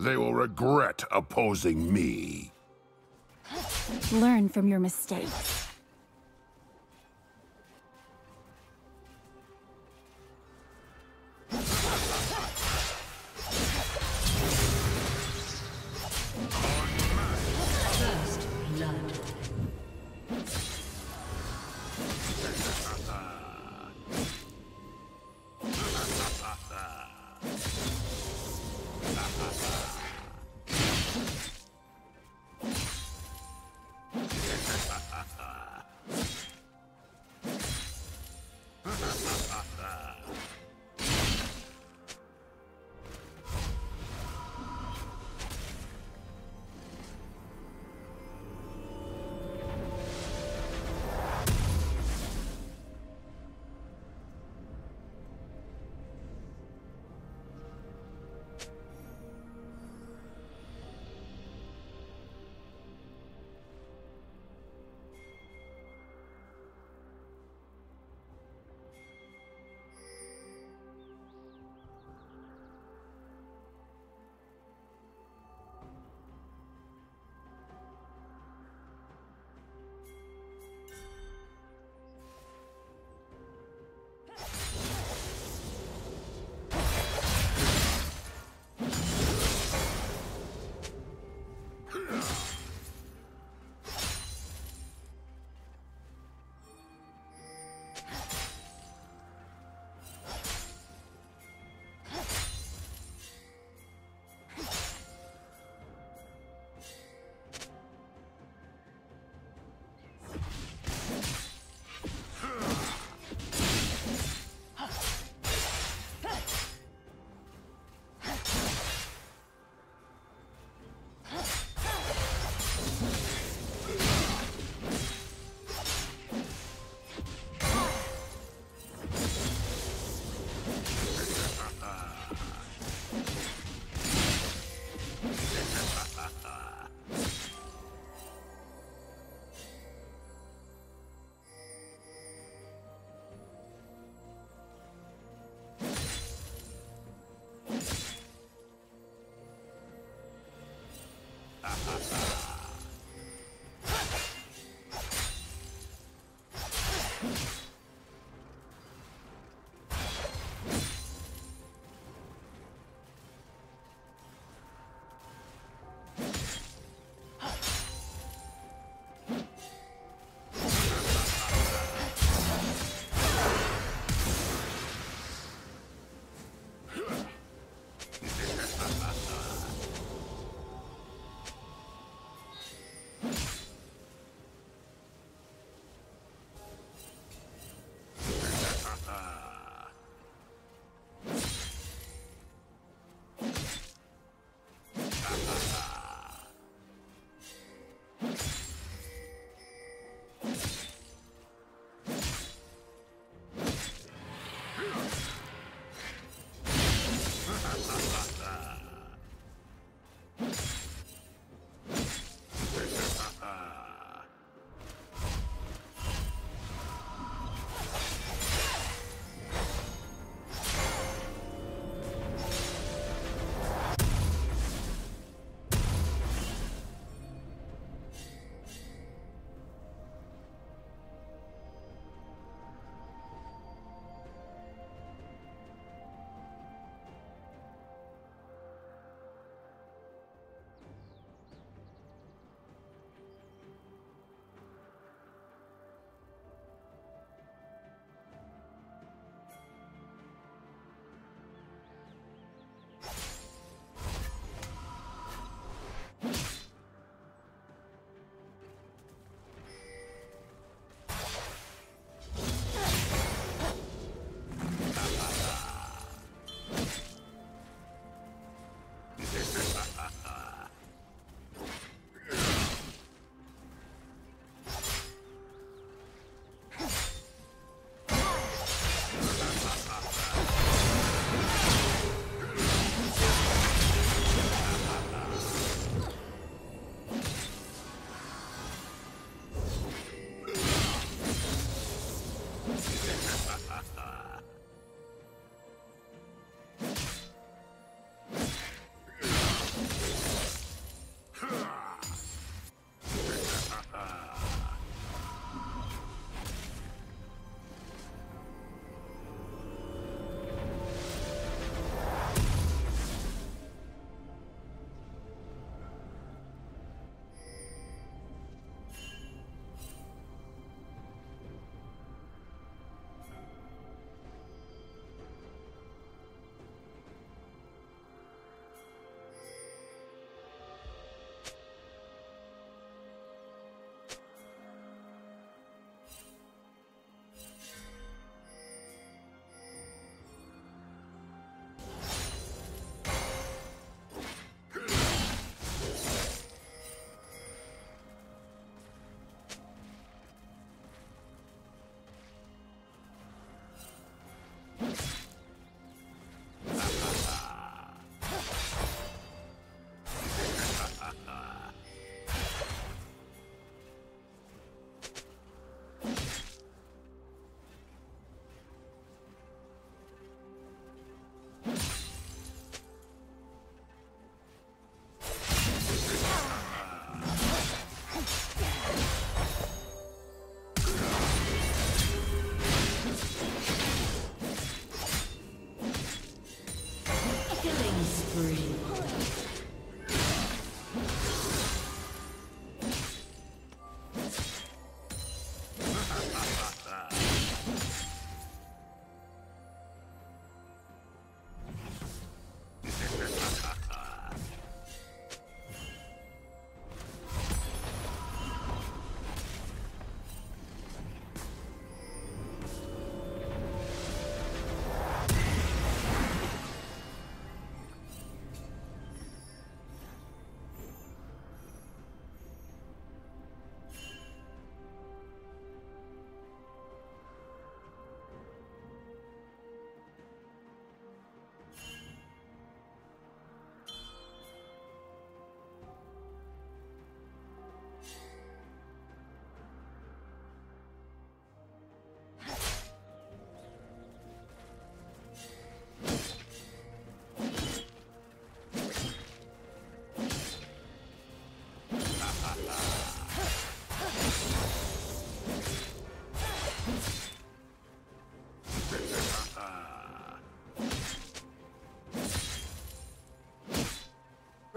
They will regret opposing me. Learn from your mistakes.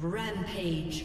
Rampage.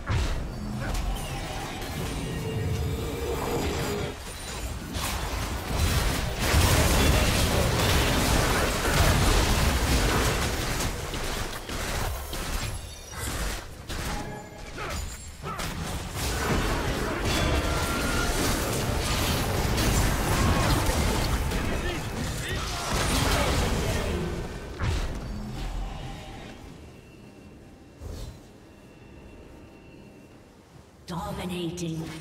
Dominating.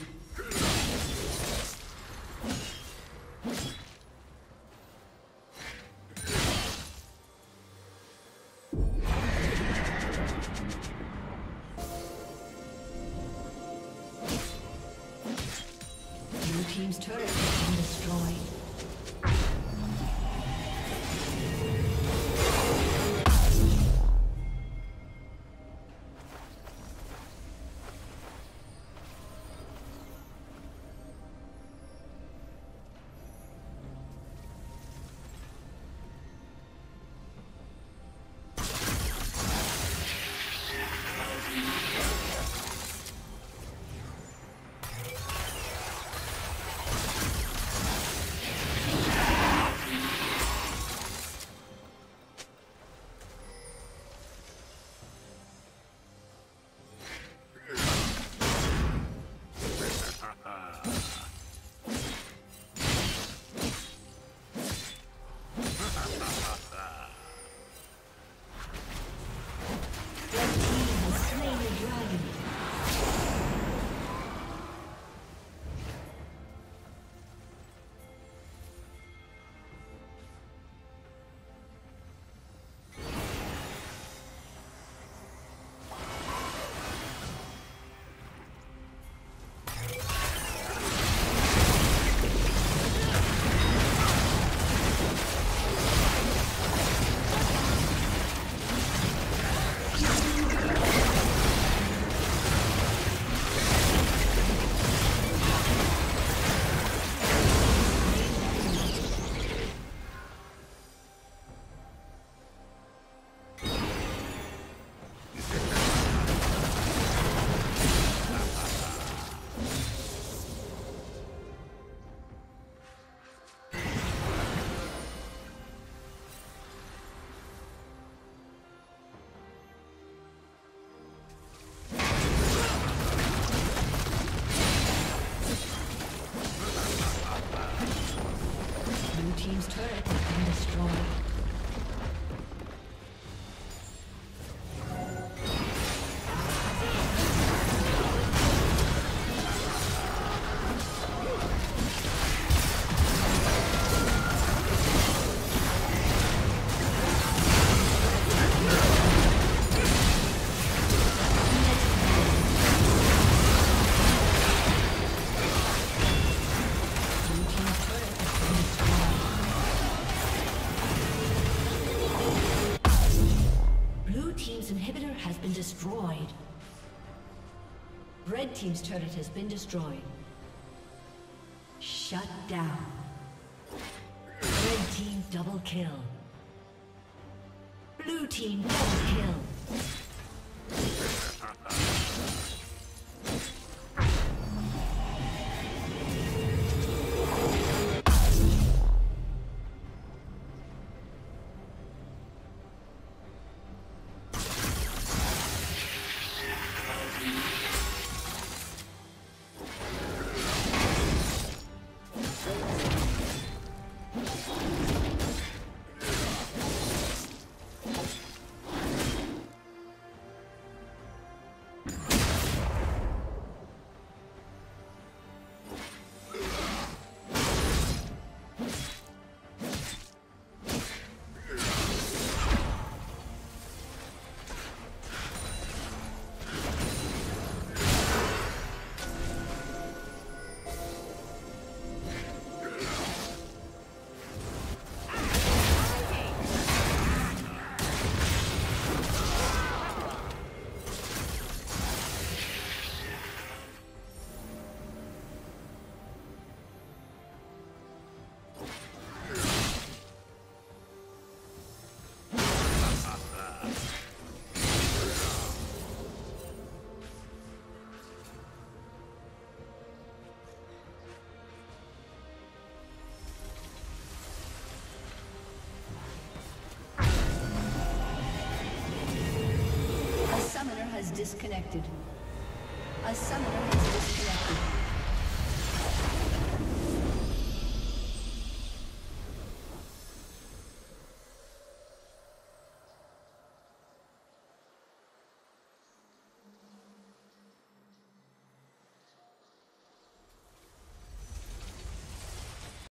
destroyed. Red Team's turret has been destroyed. Shut down. Red Team double kill. Blue Team double kill. disconnected. A summoner.